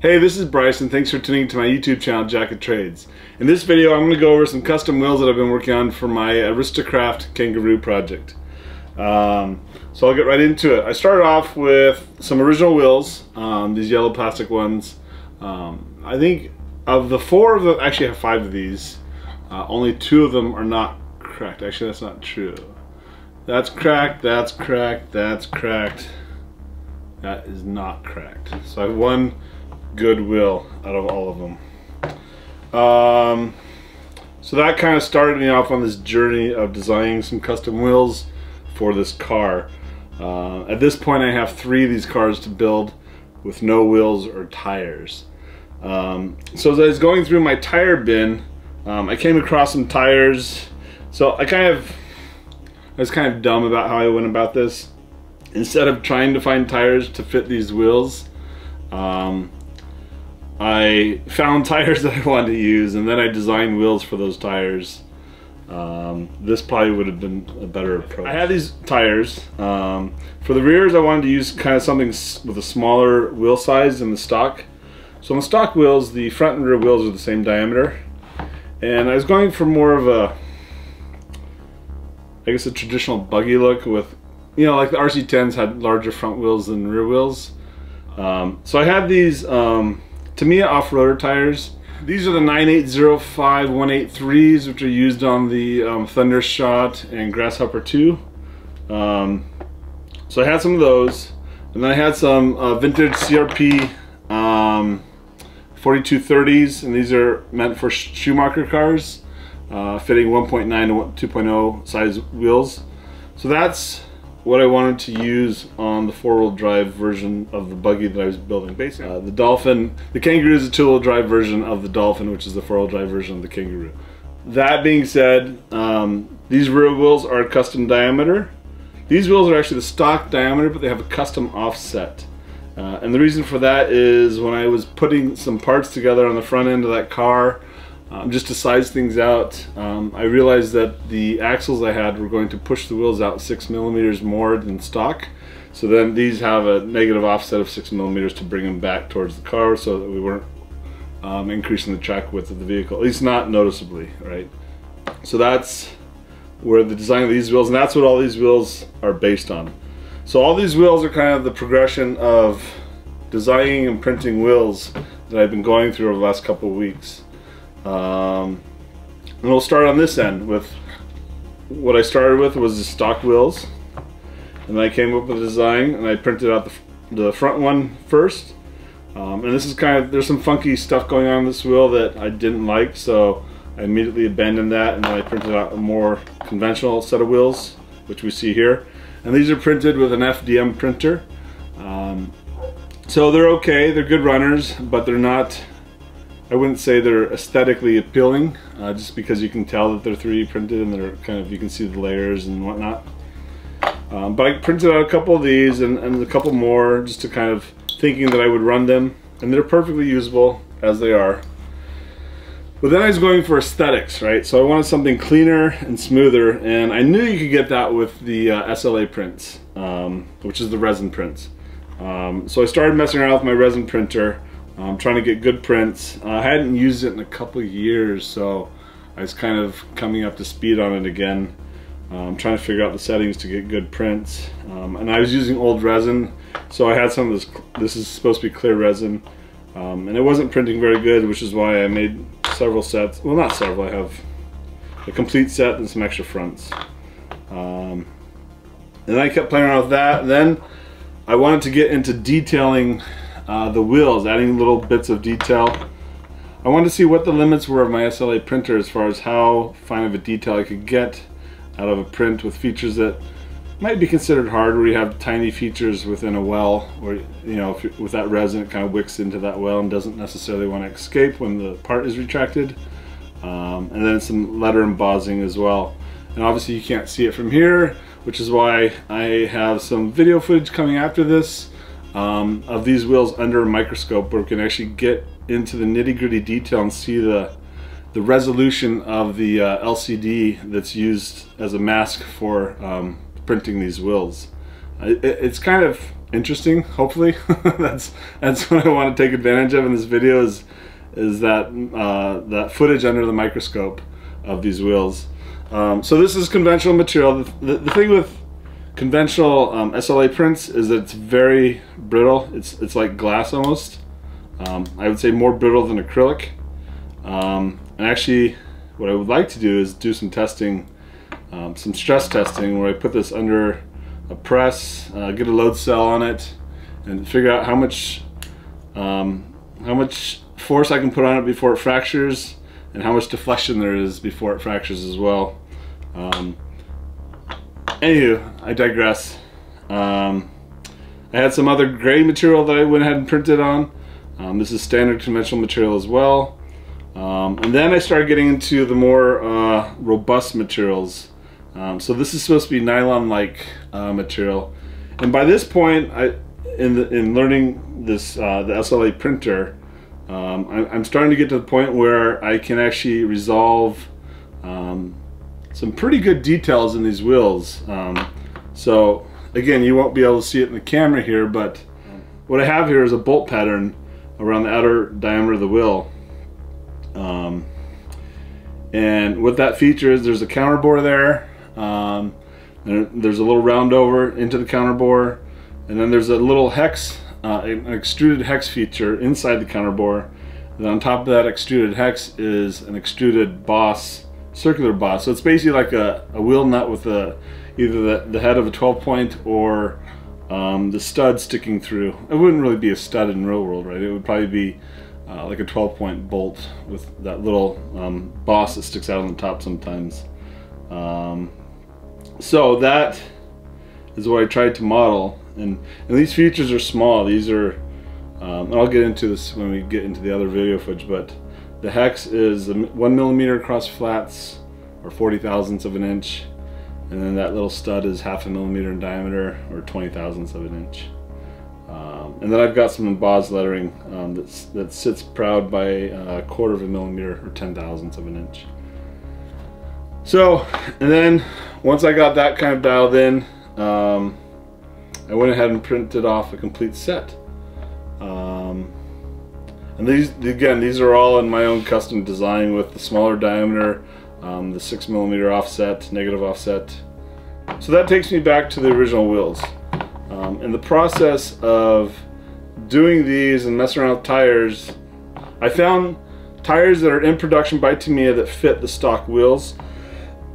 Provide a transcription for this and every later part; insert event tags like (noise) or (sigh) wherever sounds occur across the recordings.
Hey, this is Bryce and thanks for tuning to my YouTube channel, Jack-O-Trades. In this video, I'm going to go over some custom wheels that I've been working on for my Aristocraft Kangaroo project. Um, so I'll get right into it. I started off with some original wheels, um, these yellow plastic ones. Um, I think of the four of them, actually I have five of these, uh, only two of them are not cracked. Actually, that's not true. That's cracked, that's cracked, that's cracked. That is not cracked. So I have one goodwill out of all of them. Um, so that kind of started me off on this journey of designing some custom wheels for this car. Uh, at this point I have three of these cars to build with no wheels or tires. Um, so as I was going through my tire bin, um, I came across some tires. So I kind of, I was kind of dumb about how I went about this. Instead of trying to find tires to fit these wheels, um, I found (laughs) tires that I wanted to use and then I designed wheels for those tires. Um, this probably would have been a better approach. I had these tires. Um, for the rears I wanted to use kind of something with a smaller wheel size than the stock. So on the stock wheels, the front and rear wheels are the same diameter. And I was going for more of a, I guess a traditional buggy look with, you know, like the RC10s had larger front wheels than rear wheels. Um, so I had these um, Tamiya off-roader tires. These are the 9805 183s, which are used on the um, Thundershot and Grasshopper 2. Um, so I had some of those, and then I had some uh, vintage CRP um, 4230s, and these are meant for Schumacher cars, uh, fitting 1.9 to 2.0 size wheels. So that's what I wanted to use on the four-wheel drive version of the buggy that I was building. Basically, uh, the Dolphin, the Kangaroo is a two-wheel drive version of the Dolphin, which is the four-wheel drive version of the Kangaroo. That being said, um, these rear wheels are custom diameter. These wheels are actually the stock diameter, but they have a custom offset. Uh, and the reason for that is when I was putting some parts together on the front end of that car, um, just to size things out, um, I realized that the axles I had were going to push the wheels out six millimeters more than stock. So then these have a negative offset of six millimeters to bring them back towards the car so that we weren't um, increasing the track width of the vehicle, at least not noticeably, right? So that's where the design of these wheels, and that's what all these wheels are based on. So all these wheels are kind of the progression of designing and printing wheels that I've been going through over the last couple of weeks. Um, and we'll start on this end with what I started with was the stock wheels. And I came up with a design and I printed out the, the front one first. Um, and this is kind of, there's some funky stuff going on in this wheel that I didn't like, so I immediately abandoned that and I printed out a more conventional set of wheels, which we see here. And these are printed with an FDM printer. Um, so they're okay, they're good runners, but they're not I wouldn't say they're aesthetically appealing, uh, just because you can tell that they're 3D printed and they're kind of, you can see the layers and whatnot. Um, but I printed out a couple of these and, and, a couple more just to kind of thinking that I would run them. And they're perfectly usable as they are. But then I was going for aesthetics, right? So I wanted something cleaner and smoother and I knew you could get that with the uh, SLA prints, um, which is the resin prints. Um, so I started messing around with my resin printer I'm trying to get good prints. Uh, I hadn't used it in a couple years, so I was kind of coming up to speed on it again. I'm um, trying to figure out the settings to get good prints. Um, and I was using old resin, so I had some of this, this is supposed to be clear resin. Um, and it wasn't printing very good, which is why I made several sets. Well, not several, I have a complete set and some extra fronts. Um, and I kept playing around with that. Then I wanted to get into detailing uh, the wheels, adding little bits of detail. I wanted to see what the limits were of my SLA printer as far as how fine of a detail I could get out of a print with features that might be considered hard where you have tiny features within a well or you know with that resin it kind of wicks into that well and doesn't necessarily want to escape when the part is retracted. Um, and then some letter embossing as well. And obviously you can't see it from here which is why I have some video footage coming after this um, of these wheels under a microscope where we can actually get into the nitty gritty detail and see the the resolution of the uh, LCD that's used as a mask for um, printing these wheels. it, it's kind of interesting. Hopefully, (laughs) that's that's what I want to take advantage of in this video is is that uh, that footage under the microscope of these wheels. Um, so this is conventional material. The, the, the thing with conventional um, SLA prints is that it's very brittle. It's it's like glass almost. Um, I would say more brittle than acrylic. Um, and actually, what I would like to do is do some testing, um, some stress testing, where I put this under a press, uh, get a load cell on it, and figure out how much um, how much force I can put on it before it fractures, and how much deflection there is before it fractures as well. Um, anywho, I digress. Um, I had some other gray material that I went ahead and printed on. Um, this is standard conventional material as well. Um, and then I started getting into the more uh, robust materials. Um, so this is supposed to be nylon-like uh, material. And by this point, I, in, the, in learning this, uh, the SLA printer, um, I, am starting to get to the point where I can actually resolve um, some pretty good details in these wheels. Um, so again, you won't be able to see it in the camera here, but what I have here is a bolt pattern around the outer diameter of the wheel. Um, and what that feature is, there's a counter bore there. Um, there's a little round over into the counter bore. And then there's a little hex, uh, an extruded hex feature inside the counter bore. And on top of that extruded hex is an extruded boss, circular boss. So it's basically like a, a wheel nut with a, either the, the head of a 12 point or um, the stud sticking through. It wouldn't really be a stud in real world, right? It would probably be uh, like a 12 point bolt with that little um, boss that sticks out on the top sometimes. Um, so that is what I tried to model. And, and these features are small. These are, um, I'll get into this when we get into the other video footage, but the hex is one millimeter across flats or 40 thousandths of an inch and then that little stud is half a millimeter in diameter or 20 thousandths of an inch. Um, and then I've got some embossed lettering um, that sits proud by a quarter of a millimeter or 10 thousandths of an inch. So, and then once I got that kind of dialed in, um, I went ahead and printed off a complete set. Um, and these, again, these are all in my own custom design with the smaller diameter um, the 6 millimeter offset, negative offset. So that takes me back to the original wheels. Um, in the process of doing these and messing around with tires, I found tires that are in production by Tamiya that fit the stock wheels.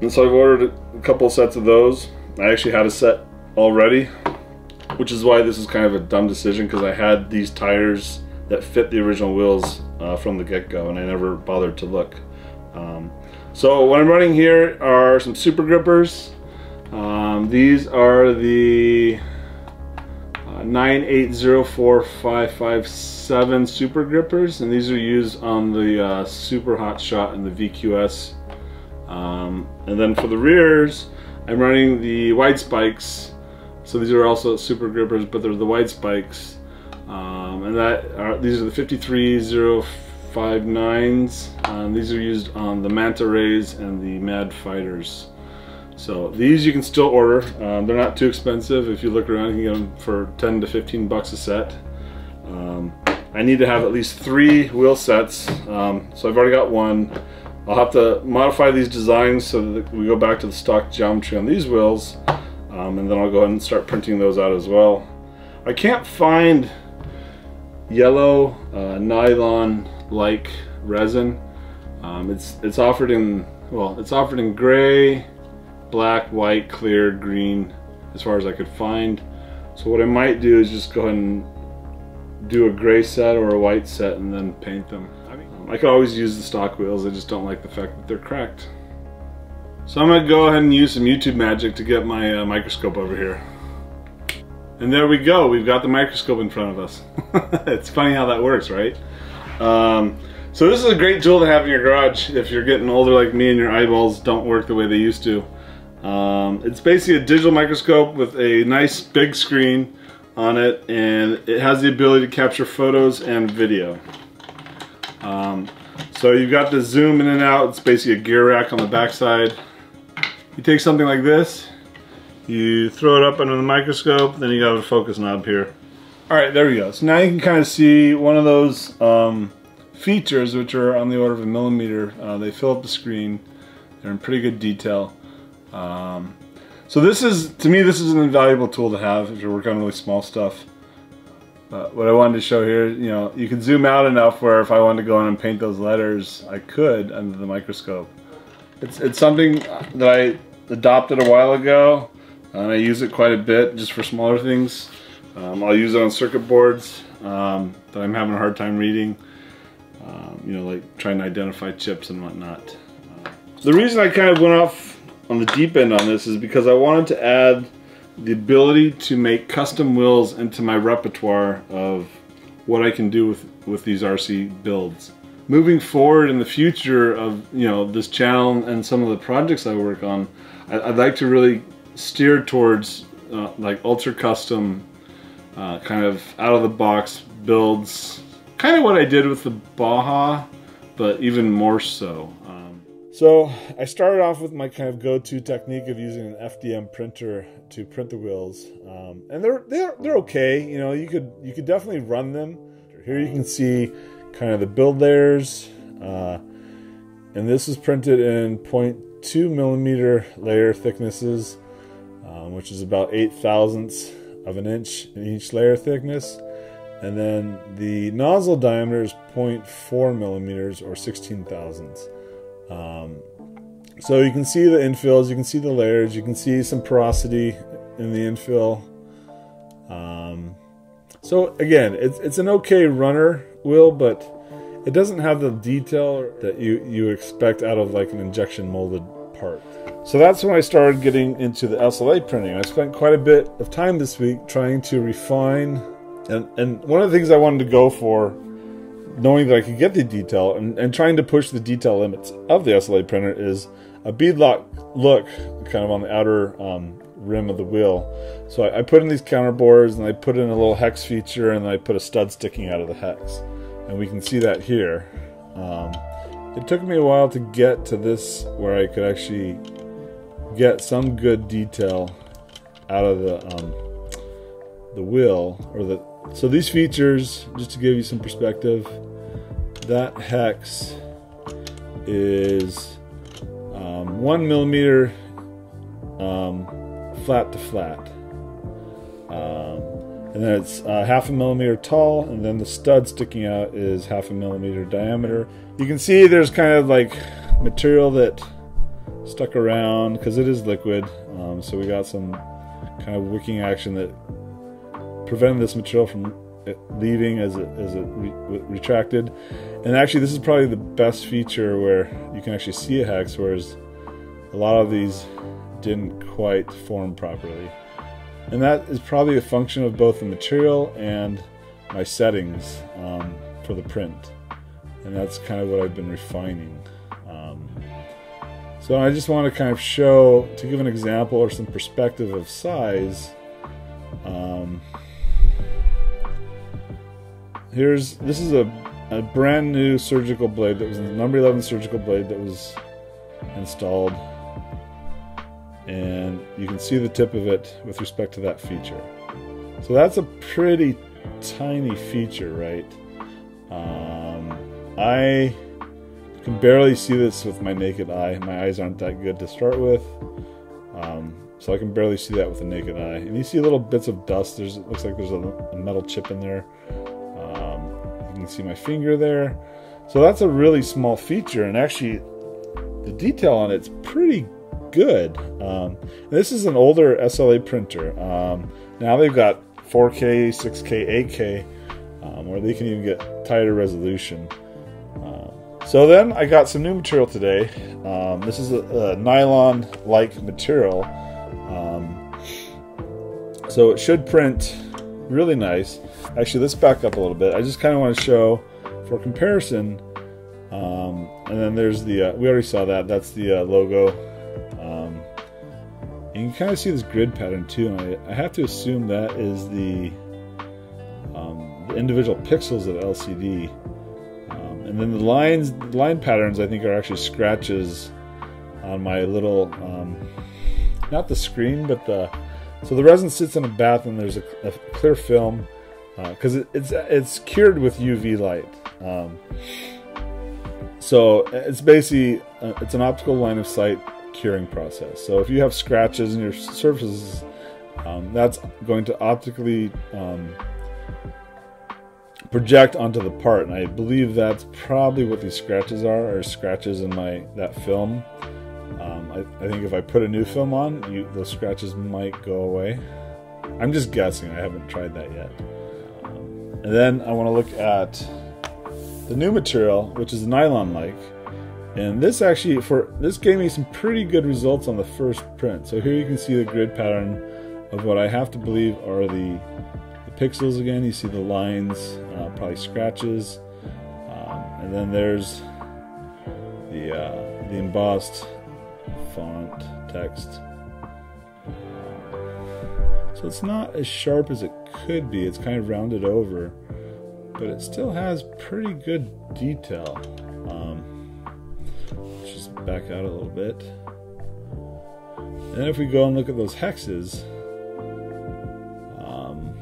And so I've ordered a couple sets of those. I actually had a set already, which is why this is kind of a dumb decision because I had these tires that fit the original wheels uh, from the get-go and I never bothered to look. Um, so what I'm running here are some super grippers. Um, these are the uh, 9804557 super grippers and these are used on the uh, super hot shot and the VQS. Um, and then for the rears, I'm running the wide spikes. So these are also super grippers, but they're the wide spikes. Um, and that are, these are the 53059s. Um, these are used on the Manta Rays and the Mad Fighters. So these you can still order. Um, they're not too expensive. If you look around, you can get them for 10 to 15 bucks a set. Um, I need to have at least three wheel sets. Um, so I've already got one. I'll have to modify these designs so that we go back to the stock geometry on these wheels. Um, and then I'll go ahead and start printing those out as well. I can't find yellow uh, nylon like resin. Um, it's it's offered in well, it's offered in gray, black, white, clear, green, as far as I could find. So what I might do is just go ahead and do a gray set or a white set and then paint them. I could always use the stock wheels, I just don't like the fact that they're cracked. So I'm to go ahead and use some YouTube magic to get my uh, microscope over here. And there we go, we've got the microscope in front of us. (laughs) it's funny how that works, right? Um, so this is a great tool to have in your garage if you're getting older like me and your eyeballs don't work the way they used to. Um, it's basically a digital microscope with a nice big screen on it and it has the ability to capture photos and video. Um, so you've got the zoom in and out, it's basically a gear rack on the backside. You take something like this, You throw it up under the microscope, then you got a focus knob here. All right, there we go. So now you can kind of see one of those um, features, which are on the order of a millimeter. Uh, they fill up the screen. They're in pretty good detail. Um, so this is, to me, this is an invaluable tool to have if you're working on really small stuff. Uh, what I wanted to show here, you know, you can zoom out enough where if I wanted to go in and paint those letters, I could under the microscope. It's, it's something that I adopted a while ago, I use it quite a bit just for smaller things. Um, I'll use it on circuit boards um, that I'm having a hard time reading, um, you know, like trying to identify chips and whatnot. Uh, the reason I kind of went off on the deep end on this is because I wanted to add the ability to make custom wheels into my repertoire of what I can do with, with these RC builds. Moving forward in the future of you know this channel and some of the projects I work on, I, would like to really steer towards uh, like ultra custom, uh, kind of out of the box builds, kind of what I did with the Baja, but even more so. So I started off with my kind of go-to technique of using an FDM printer to print the wheels, um, and they're they're they're okay. You know, you could you could definitely run them. Here you can see kind of the build layers, uh, and this is printed in 0.2 millimeter layer thicknesses, um, which is about eight thousandths of an inch in each layer thickness. And then the nozzle diameter is 0.4 millimeters or 16 thousandths. Um, so you can see the infills, you can see the layers, you can see some porosity in the infill. Um, so again, it's, it's an okay runner wheel, but it doesn't have the detail that you, you expect out of like an injection molded part. So that's when I started getting into the SLA printing. I spent quite a bit of time this week trying to refine, and, and one of the things I wanted to go for knowing that I could get the detail and, and trying to push the detail limits of the SLA printer is a beadlock look kind of on the outer um, rim of the wheel. So I, I, put in these counterbores and I put in a little hex feature and I put a stud sticking out of the hex. And we can see that here. Um, it took me a while to get to this where I could actually get some good detail out of the um, the wheel or the so these features just to give you some perspective that hex is um, one millimeter um, flat to flat. And then it's uh, half a millimeter tall, and then the stud sticking out is half a millimeter diameter. You can see there's kind of like material that stuck around because it is liquid. Um, so we got some kind of wicking action that prevented this material from leaving as it, as it re retracted. And actually, this is probably the best feature where you can actually see a hex, whereas a lot of these didn't quite form properly. And that is probably a function of both the material and my settings um, for the print. And that's kind of what I've been refining. Um, so I just want to kind of show, to give an example or some perspective of size, um, here's this is a, a brand new surgical blade that was a number 11 surgical blade that was installed and you can see the tip of it with respect to that feature. So that's a pretty tiny feature right? Um, I can barely see this with my naked eye. My eyes aren't that good to start with. Um, so I can barely see that with a naked eye. And you see little bits of dust. There's it looks like there's a, a metal chip in there. You can see my finger there. So that's a really small feature, and actually, the detail on it's pretty good. Um, this is an older SLA printer. Um, now they've got 4K, 6K, 8K, um, where they can even get tighter resolution. Um, so then I got some new material today. Um, this is a, a nylon-like material. Um, so it should print really nice. Actually, let's back up a little bit. I just kind of want to show, for comparison, um, and then there's the, uh, we already saw that, that's the uh, logo. You can kind of see this grid pattern too, and I, I have to assume that is the, um, the individual pixels of LCD. Um, and then the lines, line patterns I think are actually scratches on my little um, not the screen, but the so the resin sits in a bath and there's a, a clear film because uh, it, it's it's cured with UV light. Um, so it's basically uh, it's an optical line of sight curing process. So if you have scratches in your surfaces, um, that's going to optically um, project onto the part, and I believe that's probably what these scratches are, are scratches in my that film. Um, I, I, think if I put a new film on, you, those scratches might go away. I'm just guessing. I haven't tried that yet. Um, and then I want to look at the new material, which is nylon-like. And this actually, for this gave me some pretty good results on the first print. So here you can see the grid pattern of what I have to believe are the, the pixels again. You see the lines, uh, probably scratches. Um, and then there's the, uh, the embossed font, text. So it's not as sharp as it could be. It's kind of rounded over, but it still has pretty good detail. Back out a little bit. And if we go and look at those hexes, um,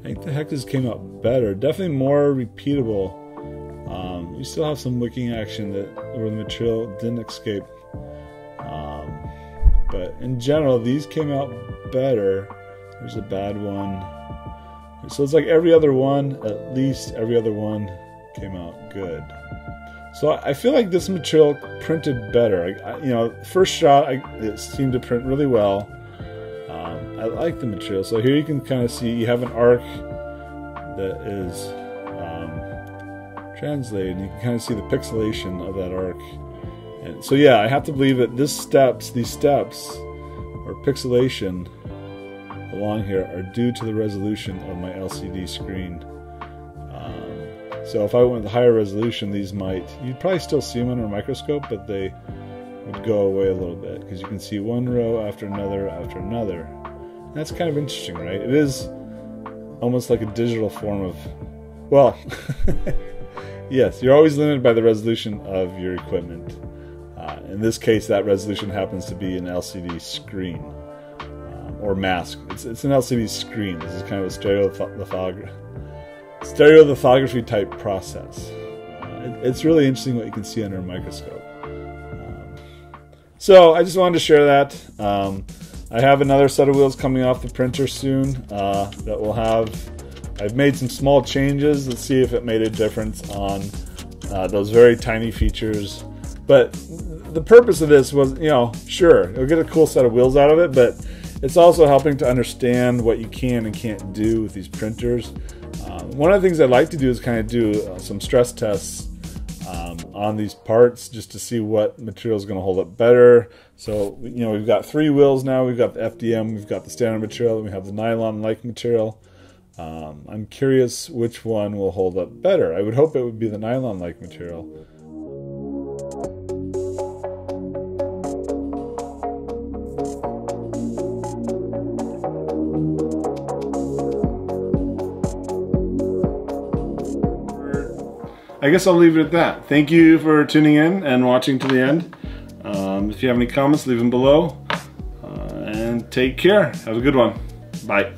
I think the hexes came out better. Definitely more repeatable um, you still have some wicking action that where the material didn't escape. Um, but in general, these came out better. There's a bad one. So it's like every other one, at least every other one came out good. So I feel like this material printed better. I, you know, first shot, I, it seemed to print really well. Um, I like the material. So here you can kind of see you have an arc that is translated, and you can kind of see the pixelation of that arc. And so yeah, I have to believe that this steps, these steps, or pixelation along here are due to the resolution of my LCD screen. So if I went with higher resolution, these might, you'd probably still see them under a microscope, but they would go away a little bit because you can see one row after another after another. And that's kind of interesting, right? It is almost like a digital form of, well, (laughs) Yes, you're always limited by the resolution of your equipment. Uh, in this case, that resolution happens to be an LCD screen um, or mask. It's, it's, an LCD screen. This is kind of a stereolithography, stereolithography type process. Uh, it, it's really interesting what you can see under a microscope. Um, so I just wanted to share that. Um, I have another set of wheels coming off the printer soon uh, that will have I've made some small changes. Let's see if it made a difference on uh, those very tiny features. But the purpose of this was, you know, sure, you'll get a cool set of wheels out of it, but it's also helping to understand what you can and can't do with these printers. Um, one of the things I'd like to do is kind of do uh, some stress tests um, on these parts just to see what material is going to hold up better. So, you know, we've got three wheels now. We've got the FDM, we've got the standard material, and we have the nylon-like material. Um, I'm curious which one will hold up better. I would hope it would be the nylon-like material. I guess I'll leave it at that. Thank you for tuning in and watching to the end. Um, if you have any comments, leave them below. Uh, and take care. Have a good one. Bye.